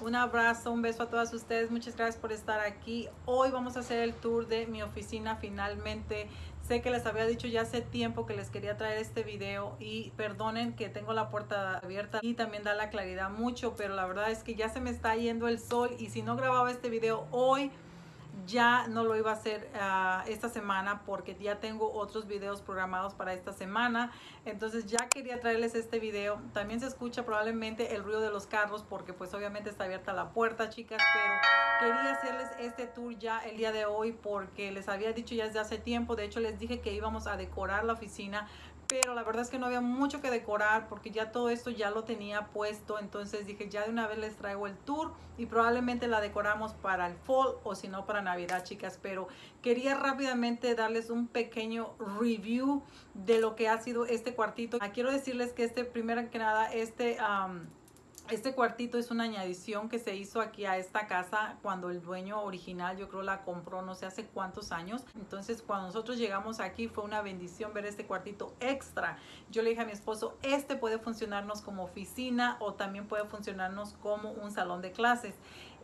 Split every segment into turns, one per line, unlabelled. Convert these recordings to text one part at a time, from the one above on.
Un abrazo, un beso a todas ustedes. Muchas gracias por estar aquí. Hoy vamos a hacer el tour de mi oficina finalmente. Sé que les había dicho ya hace tiempo que les quería traer este video y perdonen que tengo la puerta abierta y también da la claridad mucho, pero la verdad es que ya se me está yendo el sol y si no grababa este video hoy ya no lo iba a hacer uh, esta semana porque ya tengo otros videos programados para esta semana. Entonces ya quería traerles este video. También se escucha probablemente el ruido de los carros porque pues obviamente está abierta la puerta, chicas, pero quería hacerles este tour ya el día de hoy porque les había dicho ya desde hace tiempo. De hecho les dije que íbamos a decorar la oficina pero la verdad es que no había mucho que decorar porque ya todo esto ya lo tenía puesto, entonces dije ya de una vez les traigo el tour y probablemente la decoramos para el fall o si no para navidad chicas, pero quería rápidamente darles un pequeño review de lo que ha sido este cuartito. Ah, quiero decirles que este, primero que nada, este... Este cuartito es una añadición que se hizo aquí a esta casa cuando el dueño original yo creo la compró no sé hace cuántos años. Entonces cuando nosotros llegamos aquí fue una bendición ver este cuartito extra. Yo le dije a mi esposo, este puede funcionarnos como oficina o también puede funcionarnos como un salón de clases.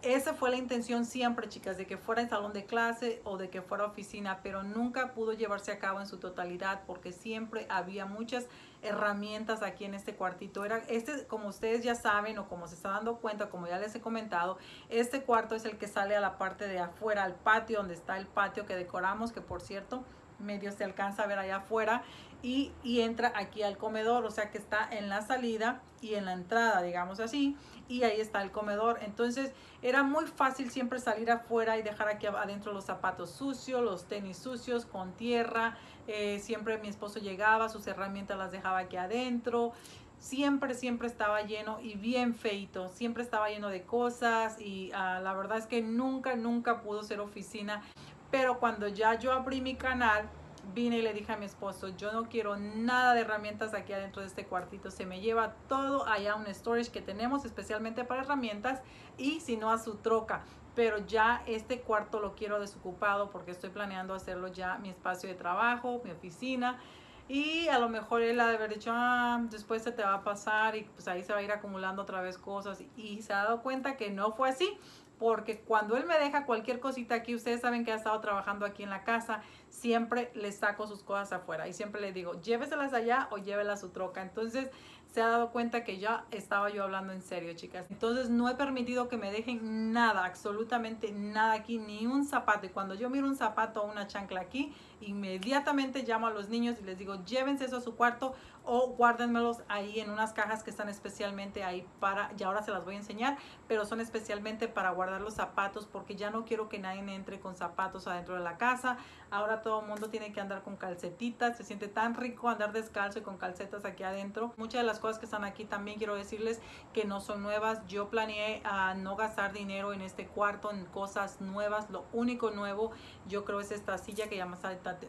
Esa fue la intención siempre, chicas, de que fuera en salón de clase o de que fuera oficina, pero nunca pudo llevarse a cabo en su totalidad porque siempre había muchas herramientas aquí en este cuartito. Era este, como ustedes ya saben o como se está dando cuenta, como ya les he comentado, este cuarto es el que sale a la parte de afuera, al patio, donde está el patio que decoramos, que por cierto, medio se alcanza a ver allá afuera y, entra aquí al comedor, o sea que está en la salida y en la entrada, digamos así, y ahí está el comedor. Entonces era muy fácil siempre salir afuera y dejar aquí adentro los zapatos sucios, los tenis sucios con tierra. Eh, siempre mi esposo llegaba, sus herramientas las dejaba aquí adentro. Siempre, siempre estaba lleno y bien feito. Siempre estaba lleno de cosas y uh, la verdad es que nunca, nunca pudo ser oficina. Pero cuando ya yo abrí mi canal, vine y le dije a mi esposo, yo no quiero nada de herramientas aquí adentro de este cuartito, se me lleva todo allá un storage que tenemos especialmente para herramientas y si no a su troca. Pero ya este cuarto lo quiero desocupado porque estoy planeando hacerlo ya mi espacio de trabajo, mi oficina. Y a lo mejor él ha de haber dicho, ah, después se te va a pasar y pues ahí se va a ir acumulando otra vez cosas. Y se ha dado cuenta que no fue así porque cuando él me deja cualquier cosita aquí, ustedes saben que ha estado trabajando aquí en la casa, siempre le saco sus cosas afuera y siempre le digo, lléveselas allá o llévelas a su troca. Entonces, se ha dado cuenta que ya estaba yo hablando en serio, chicas. Entonces no he permitido que me dejen nada, absolutamente nada aquí, ni un zapato. Y cuando yo miro un zapato o una chancla aquí, inmediatamente llamo a los niños y les digo, llévense eso a su cuarto o guárdenmelos ahí en unas cajas que están especialmente ahí para, y ahora se las voy a enseñar, pero son especialmente para guardar los zapatos porque ya no quiero que nadie entre con zapatos adentro de la casa. Ahora todo el mundo tiene que andar con calcetitas, se siente tan rico andar descalzo y con calcetas aquí adentro. Muchas de las que están aquí también quiero decirles que no son nuevas. Yo planeé a no gastar dinero en este cuarto, en cosas nuevas. Lo único nuevo yo creo es esta silla que ya más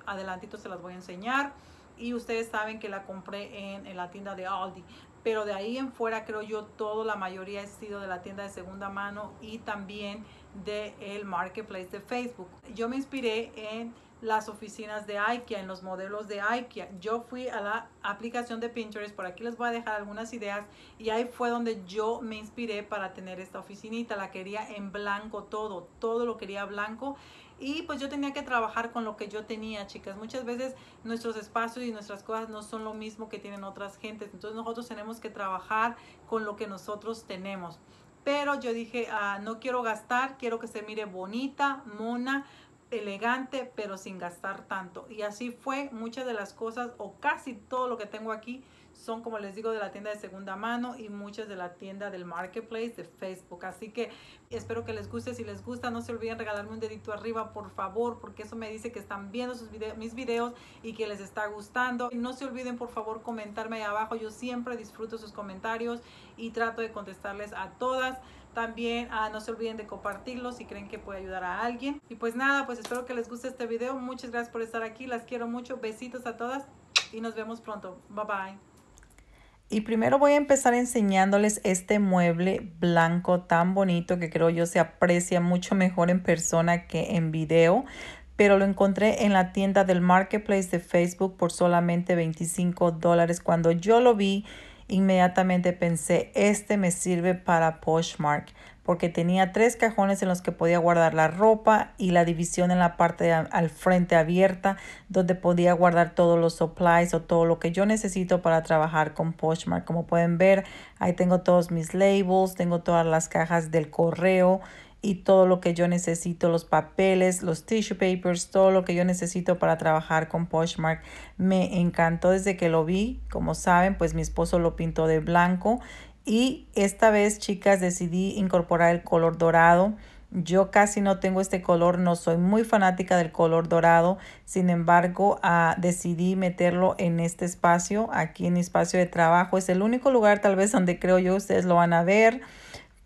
adelantito se las voy a enseñar y ustedes saben que la compré en, en, la tienda de Aldi. Pero de ahí en fuera creo yo todo, la mayoría ha sido de la tienda de segunda mano y también del el marketplace de Facebook. Yo me inspiré en las oficinas de IKEA, en los modelos de IKEA. Yo fui a la aplicación de Pinterest, por aquí les voy a dejar algunas ideas y ahí fue donde yo me inspiré para tener esta oficinita. La quería en blanco todo, todo lo quería blanco y pues yo tenía que trabajar con lo que yo tenía, chicas. Muchas veces nuestros espacios y nuestras cosas no son lo mismo que tienen otras gentes. Entonces nosotros tenemos que trabajar con lo que nosotros tenemos. Pero yo dije, ah, no quiero gastar, quiero que se mire bonita, mona, elegante, pero sin gastar tanto. Y así fue muchas de las cosas o casi todo lo que tengo aquí son, como les digo, de la tienda de segunda mano y muchas de la tienda del marketplace de Facebook. Así que espero que les guste. Si les gusta, no se olviden regalarme un dedito arriba, por favor, porque eso me dice que están viendo sus mis videos y que les está gustando. No se olviden, por favor, comentarme ahí abajo. Yo siempre disfruto sus comentarios y trato de contestarles a todas. También ah, no se olviden de compartirlo si creen que puede ayudar a alguien. Y pues nada, pues espero que les guste este video. Muchas gracias por estar aquí. Las quiero mucho. Besitos a todas y nos vemos pronto. Bye bye. Y primero voy a empezar enseñándoles este mueble blanco tan bonito que creo yo se aprecia mucho mejor en persona que en video. Pero lo encontré en la tienda del Marketplace de Facebook por solamente 25 dólares. Cuando yo lo vi inmediatamente pensé, este me sirve para Poshmark porque tenía tres cajones en los que podía guardar la ropa y la división en la parte al frente abierta donde podía guardar todos los supplies o todo lo que yo necesito para trabajar con Poshmark. Como pueden ver, ahí tengo todos mis labels, tengo todas las cajas del correo y todo lo que yo necesito, los papeles, los tissue papers, todo lo que yo necesito para trabajar con Poshmark. Me encantó desde que lo vi. Como saben, pues mi esposo lo pintó de blanco y esta vez, chicas, decidí incorporar el color dorado. Yo casi no tengo este color, no soy muy fanática del color dorado. Sin embargo, ah, decidí meterlo en este espacio, aquí en mi espacio de trabajo. Es el único lugar tal vez donde creo yo ustedes lo van a ver.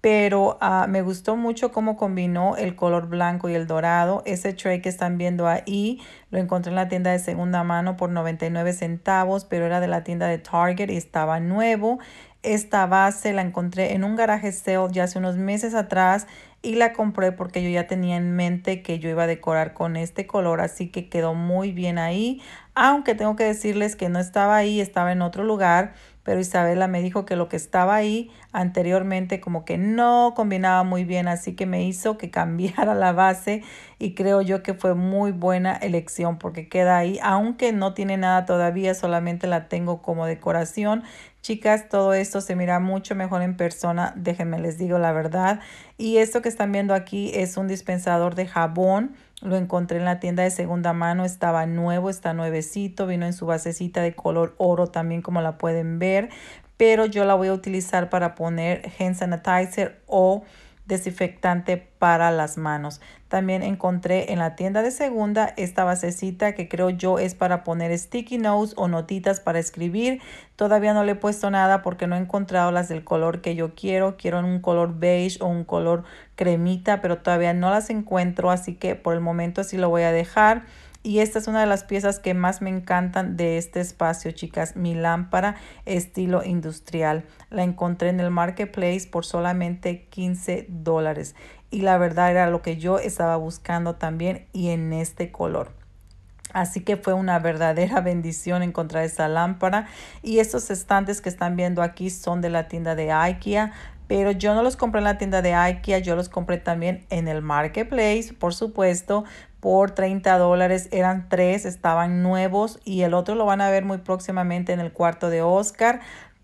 Pero ah, me gustó mucho cómo combinó el color blanco y el dorado. Ese tray que están viendo ahí lo encontré en la tienda de segunda mano por 99 centavos, pero era de la tienda de Target y estaba nuevo. Esta base la encontré en un garaje sale ya hace unos meses atrás y la compré porque yo ya tenía en mente que yo iba a decorar con este color, así que quedó muy bien ahí. Aunque tengo que decirles que no estaba ahí, estaba en otro lugar pero Isabela me dijo que lo que estaba ahí anteriormente como que no combinaba muy bien, así que me hizo que cambiara la base y creo yo que fue muy buena elección porque queda ahí, aunque no tiene nada todavía, solamente la tengo como decoración. Chicas, todo esto se mira mucho mejor en persona, déjenme les digo la verdad. Y esto que están viendo aquí es un dispensador de jabón lo encontré en la tienda de segunda mano, estaba nuevo, está nuevecito, vino en su basecita de color oro también como la pueden ver, pero yo la voy a utilizar para poner hand sanitizer o desinfectante para las manos. También encontré en la tienda de segunda esta basecita que creo yo es para poner sticky notes o notitas para escribir. Todavía no le he puesto nada porque no he encontrado las del color que yo quiero. Quiero un color beige o un color cremita, pero todavía no las encuentro, así que por el momento así lo voy a dejar. Y esta es una de las piezas que más me encantan de este espacio, chicas. Mi lámpara estilo industrial. La encontré en el Marketplace por solamente 15 dólares. Y la verdad era lo que yo estaba buscando también y en este color. Así que fue una verdadera bendición encontrar esa lámpara. Y estos estantes que están viendo aquí son de la tienda de IKEA pero yo no los compré en la tienda de IKEA, yo los compré también en el Marketplace, por supuesto, por 30 dólares. Eran tres, estaban nuevos y el otro lo van a ver muy próximamente en el cuarto de Oscar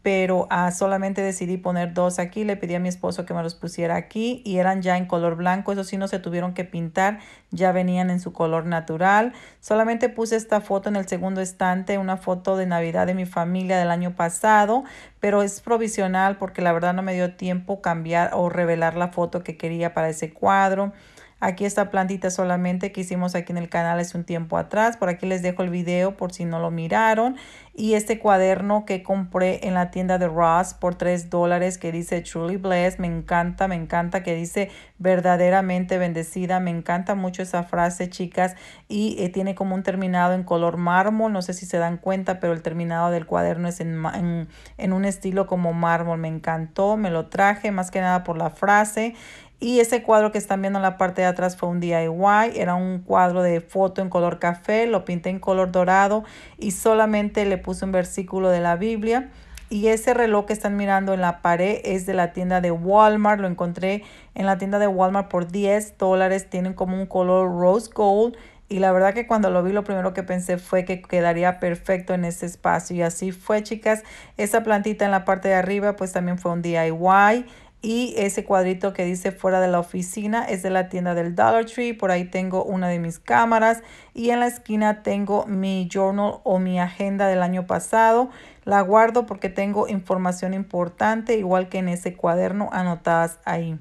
pero ah, solamente decidí poner dos aquí. Le pedí a mi esposo que me los pusiera aquí y eran ya en color blanco. Eso sí, no se tuvieron que pintar, ya venían en su color natural. Solamente puse esta foto en el segundo estante, una foto de Navidad de mi familia del año pasado, pero es provisional porque la verdad no me dio tiempo cambiar o revelar la foto que quería para ese cuadro. Aquí esta plantita solamente que hicimos aquí en el canal hace un tiempo atrás. Por aquí les dejo el video por si no lo miraron. Y este cuaderno que compré en la tienda de Ross por 3 dólares que dice Truly Blessed. Me encanta, me encanta que dice verdaderamente bendecida. Me encanta mucho esa frase, chicas. Y eh, tiene como un terminado en color mármol. No sé si se dan cuenta, pero el terminado del cuaderno es en, en, en un estilo como mármol. Me encantó, me lo traje más que nada por la frase. Y ese cuadro que están viendo en la parte de atrás fue un DIY, era un cuadro de foto en color café, lo pinté en color dorado y solamente le puse un versículo de la Biblia. Y ese reloj que están mirando en la pared es de la tienda de Walmart. Lo encontré en la tienda de Walmart por 10 dólares. Tienen como un color rose gold. Y la verdad que cuando lo vi lo primero que pensé fue que quedaría perfecto en ese espacio. Y así fue chicas. Esa plantita en la parte de arriba pues también fue un DIY. Y ese cuadrito que dice fuera de la oficina es de la tienda del Dollar Tree. Por ahí tengo una de mis cámaras. Y en la esquina tengo mi journal o mi agenda del año pasado. La guardo porque tengo información importante, igual que en ese cuaderno anotadas ahí.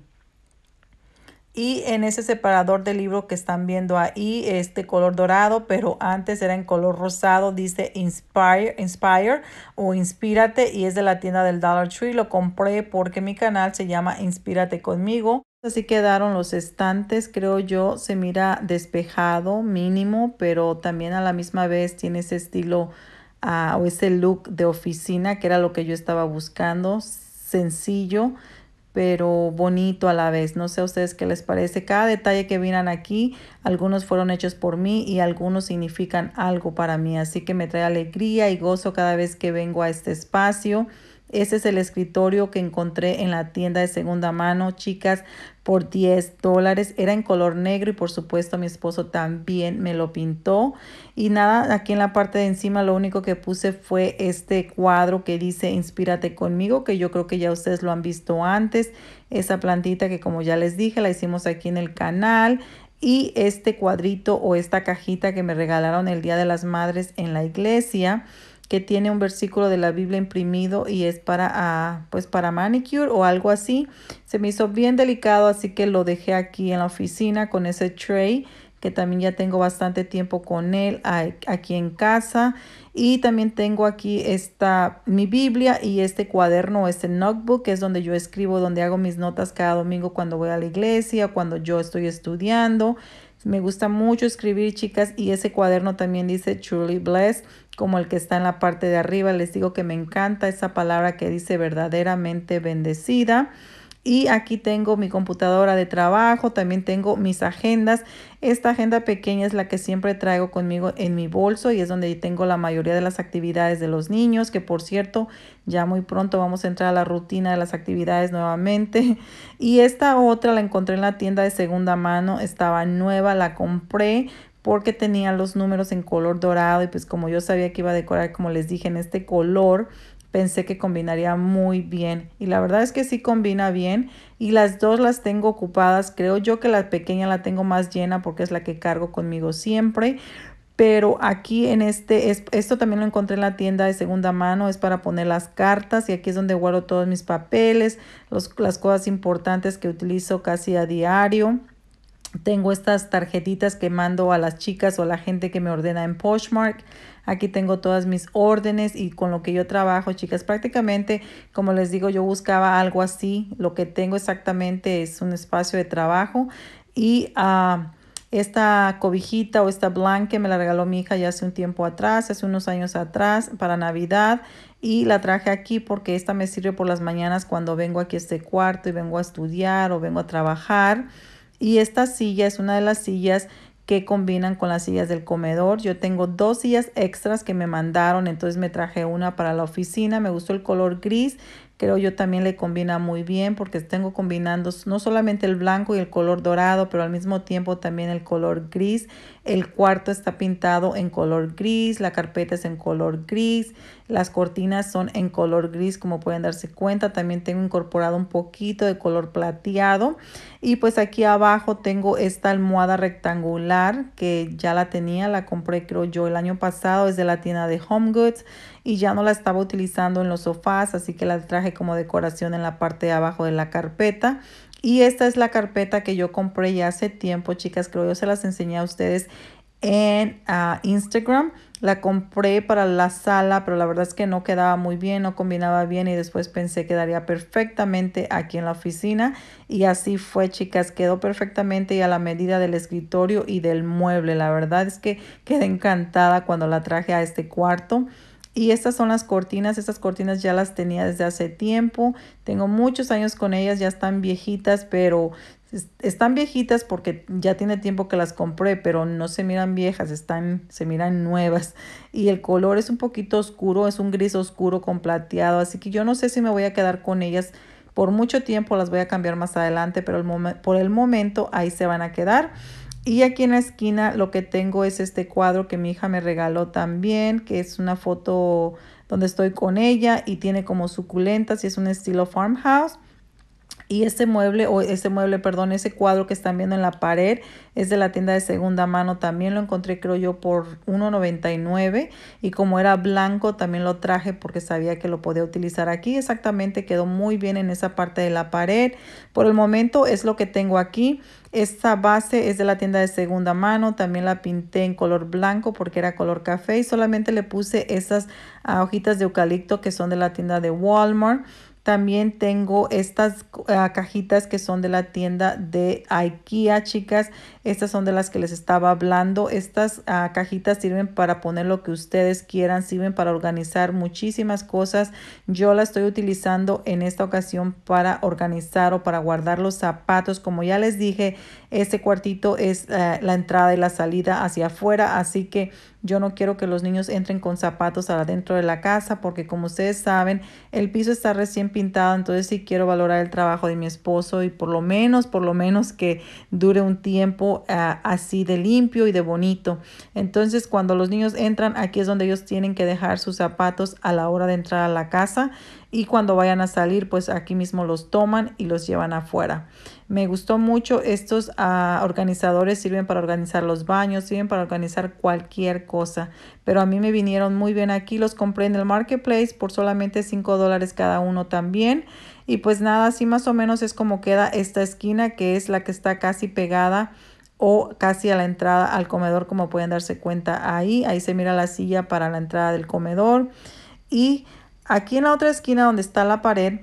Y en ese separador de libro que están viendo ahí, este color dorado, pero antes era en color rosado, dice Inspire, Inspire o Inspírate y es de la tienda del Dollar Tree. Lo compré porque mi canal se llama Inspírate conmigo. Así quedaron los estantes, creo yo, se mira despejado mínimo, pero también a la misma vez tiene ese estilo uh, o ese look de oficina que era lo que yo estaba buscando, sencillo pero bonito a la vez. No sé a ustedes qué les parece. Cada detalle que vienen aquí, algunos fueron hechos por mí y algunos significan algo para mí. Así que me trae alegría y gozo cada vez que vengo a este espacio. Ese es el escritorio que encontré en la tienda de segunda mano, chicas, por 10 dólares. Era en color negro y por supuesto mi esposo también me lo pintó. Y nada, aquí en la parte de encima lo único que puse fue este cuadro que dice Inspírate conmigo, que yo creo que ya ustedes lo han visto antes. Esa plantita que como ya les dije, la hicimos aquí en el canal y este cuadrito o esta cajita que me regalaron el Día de las Madres en la iglesia que tiene un versículo de la Biblia imprimido y es para, ah, pues para manicure o algo así. Se me hizo bien delicado, así que lo dejé aquí en la oficina con ese tray que también ya tengo bastante tiempo con él aquí en casa. Y también tengo aquí esta, mi Biblia y este cuaderno, este notebook, que es donde yo escribo, donde hago mis notas cada domingo cuando voy a la iglesia, cuando yo estoy estudiando. Me gusta mucho escribir, chicas, y ese cuaderno también dice Truly Blessed como el que está en la parte de arriba. Les digo que me encanta esa palabra que dice verdaderamente bendecida. Y aquí tengo mi computadora de trabajo, también tengo mis agendas. Esta agenda pequeña es la que siempre traigo conmigo en mi bolso y es donde tengo la mayoría de las actividades de los niños, que por cierto, ya muy pronto vamos a entrar a la rutina de las actividades nuevamente. Y esta otra la encontré en la tienda de segunda mano, estaba nueva, la compré porque tenía los números en color dorado y pues como yo sabía que iba a decorar como les dije en este color pensé que combinaría muy bien y la verdad es que sí combina bien y las dos las tengo ocupadas creo yo que la pequeña la tengo más llena porque es la que cargo conmigo siempre pero aquí en este, esto también lo encontré en la tienda de segunda mano, es para poner las cartas y aquí es donde guardo todos mis papeles, los, las cosas importantes que utilizo casi a diario. Tengo estas tarjetitas que mando a las chicas o a la gente que me ordena en Poshmark. Aquí tengo todas mis órdenes y con lo que yo trabajo, chicas. Prácticamente, como les digo, yo buscaba algo así. Lo que tengo exactamente es un espacio de trabajo. Y uh, esta cobijita o esta blanque me la regaló mi hija ya hace un tiempo atrás, hace unos años atrás, para Navidad. Y la traje aquí porque esta me sirve por las mañanas cuando vengo aquí a este cuarto y vengo a estudiar o vengo a trabajar. Y esta silla es una de las sillas que combinan con las sillas del comedor. Yo tengo dos sillas extras que me mandaron, entonces me traje una para la oficina. Me gustó el color gris creo yo también le combina muy bien porque tengo combinando no solamente el blanco y el color dorado, pero al mismo tiempo también el color gris. El cuarto está pintado en color gris, la carpeta es en color gris, las cortinas son en color gris como pueden darse cuenta. También tengo incorporado un poquito de color plateado y pues aquí abajo tengo esta almohada rectangular que ya la tenía, la compré creo yo el año pasado, es de la tienda de Home Goods y ya no la estaba utilizando en los sofás, así que la traje como decoración en la parte de abajo de la carpeta. Y esta es la carpeta que yo compré ya hace tiempo, chicas, creo yo se las enseñé a ustedes en ah, Instagram. La compré para la sala, pero la verdad es que no quedaba muy bien, no combinaba bien y después pensé quedaría perfectamente aquí en la oficina. Y así fue, chicas, quedó perfectamente y a la medida del escritorio y del mueble. La verdad es que quedé encantada cuando la traje a este cuarto. Y estas son las cortinas, estas cortinas ya las tenía desde hace tiempo, tengo muchos años con ellas, ya están viejitas, pero están viejitas porque ya tiene tiempo que las compré, pero no se miran viejas, están, se miran nuevas. Y el color es un poquito oscuro, es un gris oscuro con plateado, así que yo no sé si me voy a quedar con ellas por mucho tiempo, las voy a cambiar más adelante, pero por el momento ahí se van a quedar. Y aquí en la esquina lo que tengo es este cuadro que mi hija me regaló también, que es una foto donde estoy con ella y tiene como suculentas y es un estilo farmhouse. Y este mueble, o este mueble, perdón, ese cuadro que están viendo en la pared es de la tienda de segunda mano. También lo encontré, creo yo, por $1.99. Y como era blanco, también lo traje porque sabía que lo podía utilizar aquí. Exactamente, quedó muy bien en esa parte de la pared. Por el momento es lo que tengo aquí. Esta base es de la tienda de segunda mano. También la pinté en color blanco porque era color café. Y solamente le puse estas ah, hojitas de eucalipto que son de la tienda de Walmart. También tengo estas ah, cajitas que son de la tienda de IKEA, chicas. Estas son de las que les estaba hablando. Estas ah, cajitas sirven para poner lo que ustedes quieran, sirven para organizar muchísimas cosas. Yo la estoy utilizando en esta ocasión para organizar o para guardar los zapatos. Como ya les dije, este cuartito es ah, la entrada y la salida hacia afuera, así que Yo no quiero que los niños entren con zapatos adentro de la casa porque como ustedes saben, el piso está recién pintado, entonces sí quiero valorar el trabajo de mi esposo y por lo menos, por lo menos que dure un tiempo ah, así de limpio y de bonito. Entonces cuando los niños entran, aquí es donde ellos tienen que dejar sus zapatos a la hora de entrar a la casa y cuando vayan a salir, pues aquí mismo los toman y los llevan afuera. Me gustó mucho. Estos ah, organizadores sirven para organizar los baños, sirven para organizar cualquier cosa. Pero a mí me vinieron muy bien aquí. Los compré en el marketplace por solamente 5 dólares cada uno también. Y pues nada, así más o menos es como queda esta esquina que es la que está casi pegada o casi a la entrada al comedor como pueden darse cuenta ahí. Ahí se mira la silla para la entrada del comedor. Y aquí en la otra esquina donde está la pared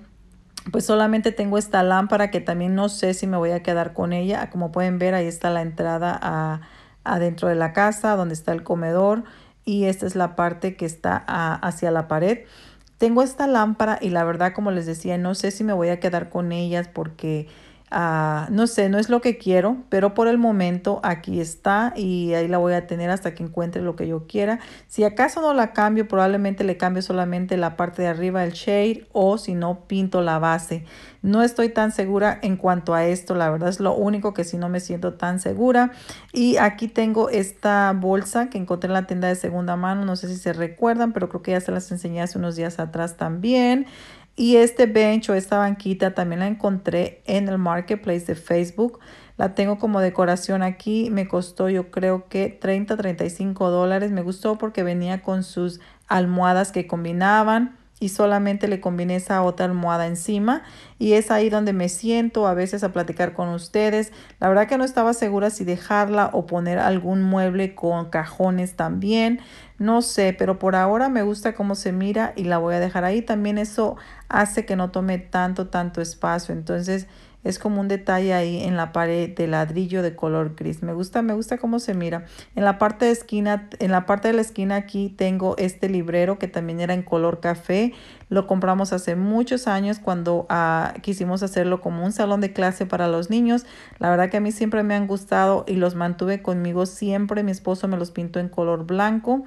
pues solamente tengo esta lámpara que también no sé si me voy a quedar con ella. Como pueden ver, ahí está la entrada a, adentro de la casa, donde está el comedor. Y esta es la parte que está hacia la pared. Tengo esta lámpara y la verdad, como les decía, no sé si me voy a quedar con ellas porque Ah, no sé, no es lo que quiero, pero por el momento aquí está y ahí la voy a tener hasta que encuentre lo que yo quiera. Si acaso no la cambio, probablemente le cambio solamente la parte de arriba, el shade, o si no, pinto la base. No estoy tan segura en cuanto a esto, la verdad es lo único que si no me siento tan segura. Y aquí tengo esta bolsa que encontré en la tienda de segunda mano, no sé si se recuerdan, pero creo que ya se las enseñé hace unos días atrás también. Y este bench o esta banquita también la encontré en el marketplace de Facebook. La tengo como decoración aquí. Me costó yo creo que 30, 35 dólares. Me gustó porque venía con sus almohadas que combinaban y solamente le combiné esa otra almohada encima y es ahí donde me siento a veces a platicar con ustedes. La verdad que no estaba segura si dejarla o poner algún mueble con cajones también. No sé, pero por ahora me gusta cómo se mira y la voy a dejar ahí. También eso hace que no tome tanto, tanto espacio. Entonces es como un detalle ahí en la pared de ladrillo de color gris. Me gusta, me gusta cómo se mira. En la parte de esquina, en la parte de la esquina aquí tengo este librero que también era en color café. Lo compramos hace muchos años cuando ah, quisimos hacerlo como un salón de clase para los niños. La verdad que a mí siempre me han gustado y los mantuve conmigo siempre. Mi esposo me los pintó en color blanco.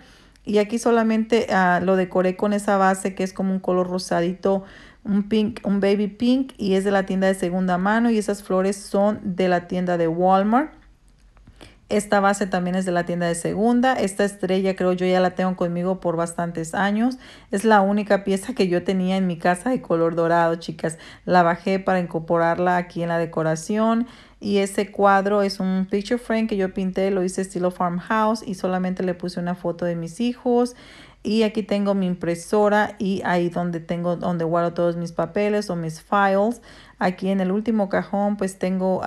Y aquí solamente ah, lo decoré con esa base que es como un color rosadito un pink, un baby pink y es de la tienda de segunda mano y esas flores son de la tienda de Walmart. Esta base también es de la tienda de segunda. Esta estrella creo yo ya la tengo conmigo por bastantes años. Es la única pieza que yo tenía en mi casa de color dorado, chicas. La bajé para incorporarla aquí en la decoración. Y ese cuadro es un picture frame que yo pinté, lo hice estilo farmhouse y solamente le puse una foto de mis hijos. Y aquí tengo mi impresora y ahí donde tengo, donde guardo todos mis papeles o mis files. Aquí en el último cajón pues tengo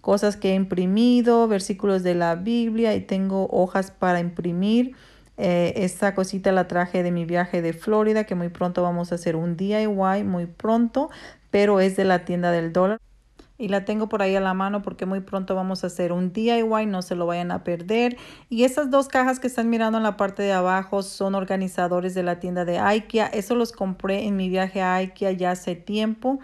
cosas que he imprimido, versículos de la Biblia y tengo hojas para imprimir. Eh, esta cosita la traje de mi viaje de Florida que muy pronto vamos a hacer un DIY, muy pronto, pero es de la tienda del dólar y la tengo por ahí a la mano porque muy pronto vamos a hacer un DIY, no se lo vayan a perder. Y esas dos cajas que están mirando en la parte de abajo son organizadores de la tienda de IKEA. Eso los compré en mi viaje a IKEA ya hace tiempo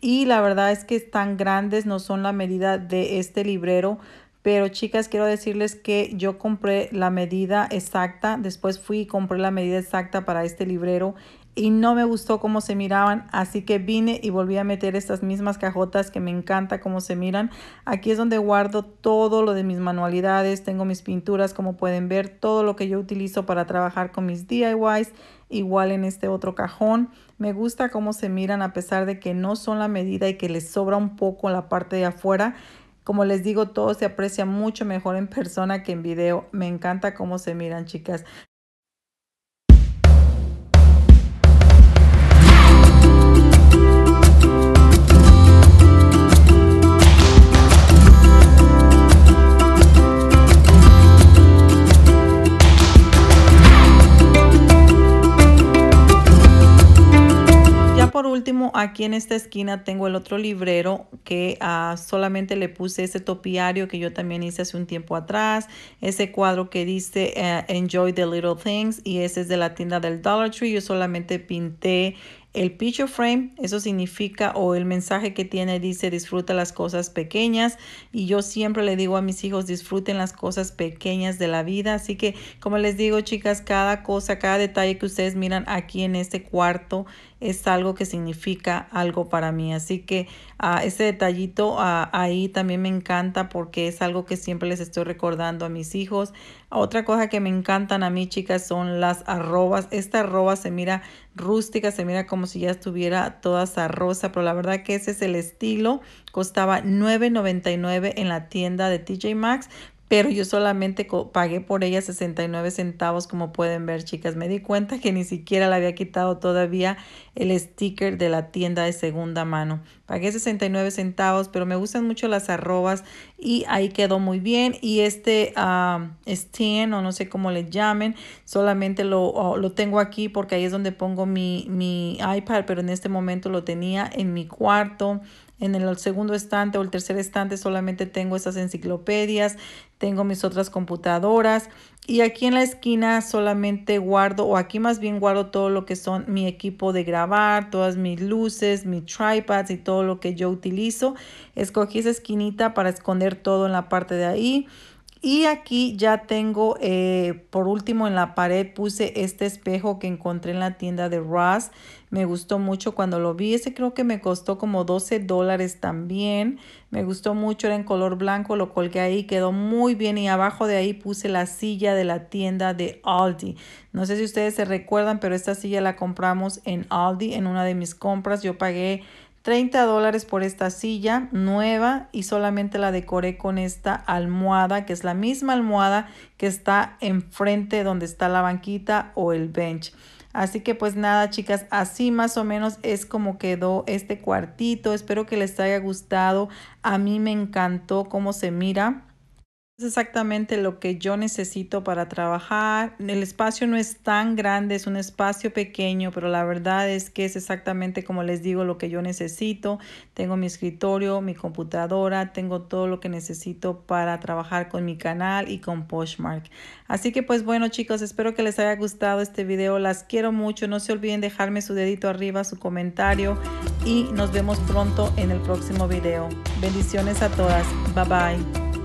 y la verdad es que están grandes, no son la medida de este librero. Pero chicas, quiero decirles que yo compré la medida exacta, después fui y compré la medida exacta para este librero y no me gustó cómo se miraban, así que vine y volví a meter estas mismas cajotas que me encanta cómo se miran. Aquí es donde guardo todo lo de mis manualidades, tengo mis pinturas como pueden ver, todo lo que yo utilizo para trabajar con mis DIYs, igual en este otro cajón. Me gusta cómo se miran a pesar de que no son la medida y que les sobra un poco la parte de afuera. Como les digo, todo se aprecia mucho mejor en persona que en video. Me encanta cómo se miran, chicas. Último, aquí en esta esquina tengo el otro librero que ah, solamente le puse ese topiario que yo también hice hace un tiempo atrás, ese cuadro que dice eh, Enjoy the Little Things y ese es de la tienda del Dollar Tree. Yo solamente pinté el picture frame, eso significa o el mensaje que tiene dice disfruta las cosas pequeñas y yo siempre le digo a mis hijos disfruten las cosas pequeñas de la vida. Así que como les digo chicas, cada cosa, cada detalle que ustedes miran aquí en este cuarto es algo que significa algo para mí. Así que uh, ese detallito uh, ahí también me encanta porque es algo que siempre les estoy recordando a mis hijos. Otra cosa que me encantan a mí, chicas, son las arrobas. Esta arroba se mira rústica, se mira como si ya estuviera toda esa rosa, pero la verdad que ese es el estilo. Costaba $9.99 en la tienda de TJ Maxx, pero yo solamente pagué por ella 69 centavos como pueden ver chicas. Me di cuenta que ni siquiera le había quitado todavía el sticker de la tienda de segunda mano. Pagué 69 centavos pero me gustan mucho las arrobas y ahí quedó muy bien. Y este stand o no sé cómo le llamen solamente lo, lo tengo aquí porque ahí es donde pongo mi, mi iPad pero en este momento lo tenía en mi cuarto en el segundo estante o el tercer estante solamente tengo esas enciclopedias, tengo mis otras computadoras y aquí en la esquina solamente guardo o aquí más bien guardo todo lo que son mi equipo de grabar, todas mis luces, mis tripods y todo lo que yo utilizo. Escogí esa esquinita para esconder todo en la parte de ahí. Y aquí ya tengo, eh, por último en la pared puse este espejo que encontré en la tienda de Ross. Me gustó mucho cuando lo vi. Ese creo que me costó como 12 dólares también. Me gustó mucho, era en color blanco. Lo colgué ahí, quedó muy bien. Y abajo de ahí puse la silla de la tienda de Aldi. No sé si ustedes se recuerdan, pero esta silla la compramos en Aldi en una de mis compras. Yo pagué 30 dólares por esta silla nueva y solamente la decoré con esta almohada que es la misma almohada que está enfrente donde está la banquita o el bench. Así que pues nada chicas, así más o menos es como quedó este cuartito. Espero que les haya gustado. A mí me encantó cómo se mira. Es exactamente lo que yo necesito para trabajar. El espacio no es tan grande, es un espacio pequeño, pero la verdad es que es exactamente como les digo lo que yo necesito. Tengo mi escritorio, mi computadora, tengo todo lo que necesito para trabajar con mi canal y con Poshmark. Así que pues bueno chicos, espero que les haya gustado este video. Las quiero mucho. No se olviden dejarme su dedito arriba, su comentario y nos vemos pronto en el próximo video. Bendiciones a todas. Bye bye.